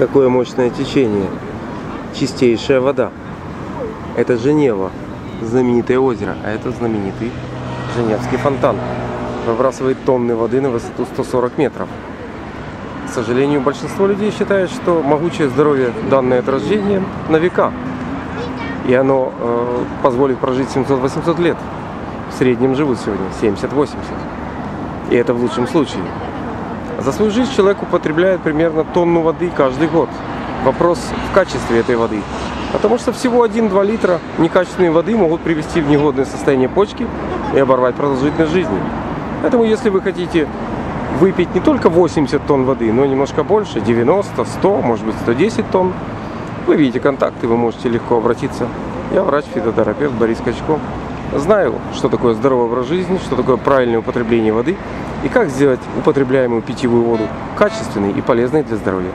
Какое мощное течение. Чистейшая вода. Это Женева, знаменитое озеро, а это знаменитый Женевский фонтан. Выбрасывает тонны воды на высоту 140 метров. К сожалению, большинство людей считает, что могучее здоровье данное от рождения на века. И оно э, позволит прожить 700-800 лет. В среднем живут сегодня 70-80. И это в лучшем случае. За свою жизнь человек употребляет примерно тонну воды каждый год. Вопрос в качестве этой воды. Потому что всего 1-2 литра некачественной воды могут привести в негодное состояние почки и оборвать продолжительность жизни. Поэтому если вы хотите выпить не только 80 тонн воды, но немножко больше, 90, 100, может быть 110 тонн, вы видите контакты, вы можете легко обратиться. Я врач-фитотерапевт Борис Качков. Знаю, что такое здоровый образ жизни, что такое правильное употребление воды и как сделать употребляемую питьевую воду качественной и полезной для здоровья.